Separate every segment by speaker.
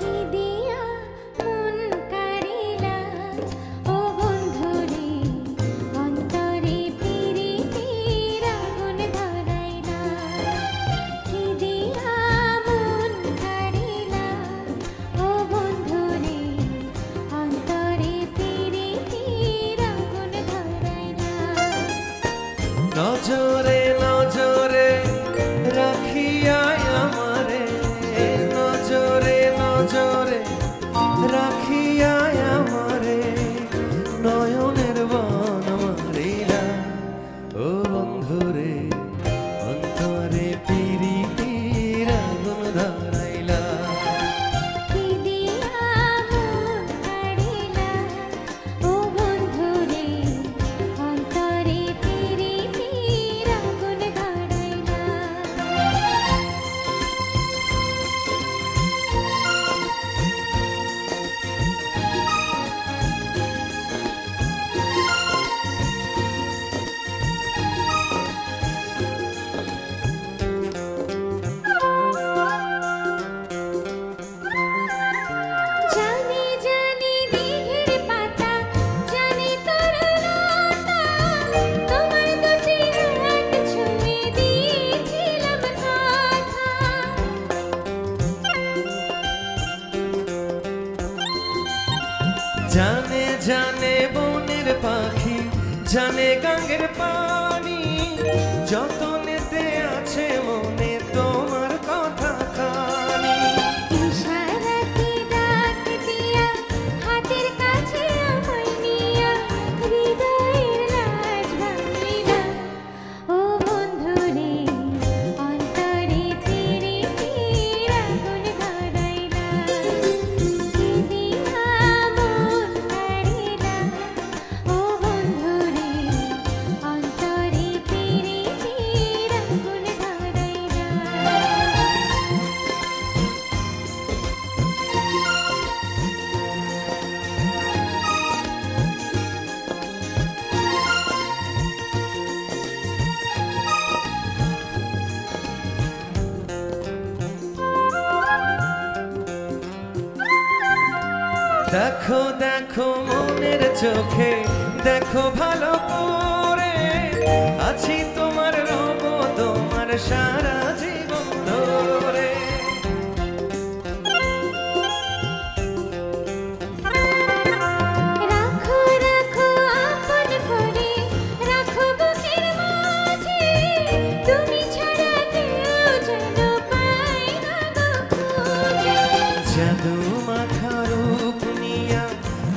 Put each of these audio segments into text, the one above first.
Speaker 1: 一滴 জানে জানে
Speaker 2: বনের পাখি জানে গাঙ্গের
Speaker 1: পাখি
Speaker 2: দেখো দেখো মনের চোখে দেখো ভালো করে। আছি তো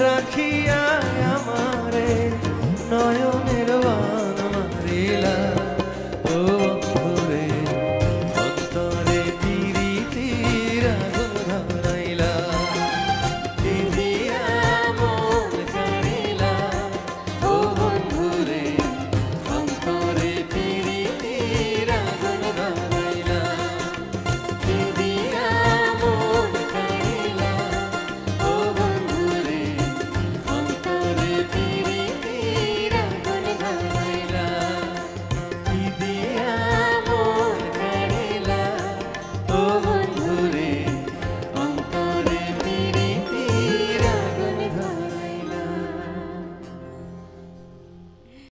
Speaker 2: রাখি